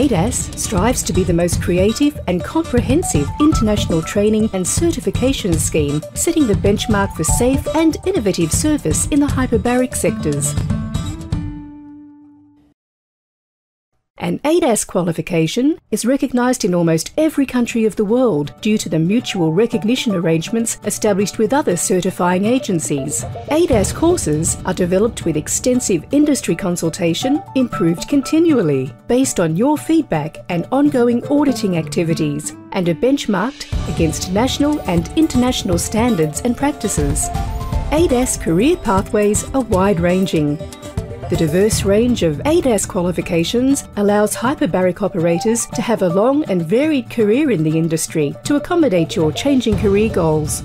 ADAS strives to be the most creative and comprehensive international training and certification scheme, setting the benchmark for safe and innovative service in the hyperbaric sectors. An ADAS qualification is recognised in almost every country of the world due to the mutual recognition arrangements established with other certifying agencies. ADAS courses are developed with extensive industry consultation, improved continually, based on your feedback and ongoing auditing activities, and are benchmarked against national and international standards and practices. ADAS career pathways are wide-ranging, the diverse range of ADAS qualifications allows hyperbaric operators to have a long and varied career in the industry to accommodate your changing career goals.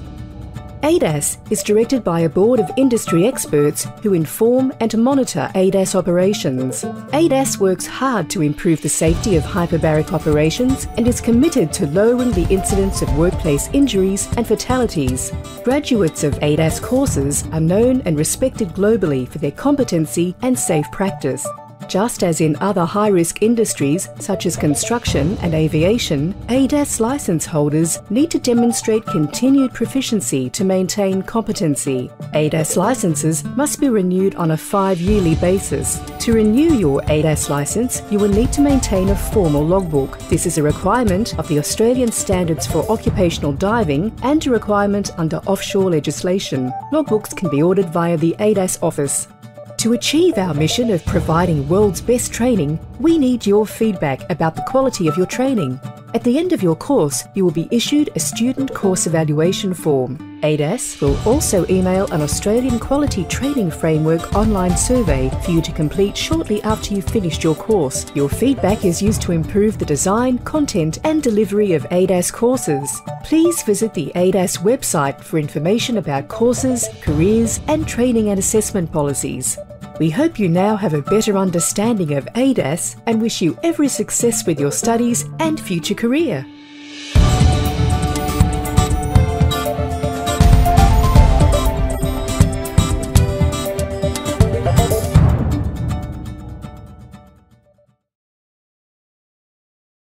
ADAS is directed by a board of industry experts who inform and monitor ADAS operations. ADAS works hard to improve the safety of hyperbaric operations and is committed to lowering the incidence of workplace injuries and fatalities. Graduates of ADAS courses are known and respected globally for their competency and safe practice. Just as in other high-risk industries such as construction and aviation, ADAS licence holders need to demonstrate continued proficiency to maintain competency. ADAS licences must be renewed on a five-yearly basis. To renew your ADAS licence, you will need to maintain a formal logbook. This is a requirement of the Australian Standards for Occupational Diving and a requirement under offshore legislation. Logbooks can be ordered via the ADAS office. To achieve our mission of providing world's best training, we need your feedback about the quality of your training. At the end of your course, you will be issued a student course evaluation form. ADAS will also email an Australian Quality Training Framework online survey for you to complete shortly after you've finished your course. Your feedback is used to improve the design, content and delivery of ADAS courses. Please visit the ADAS website for information about courses, careers and training and assessment policies. We hope you now have a better understanding of ADAS and wish you every success with your studies and future career.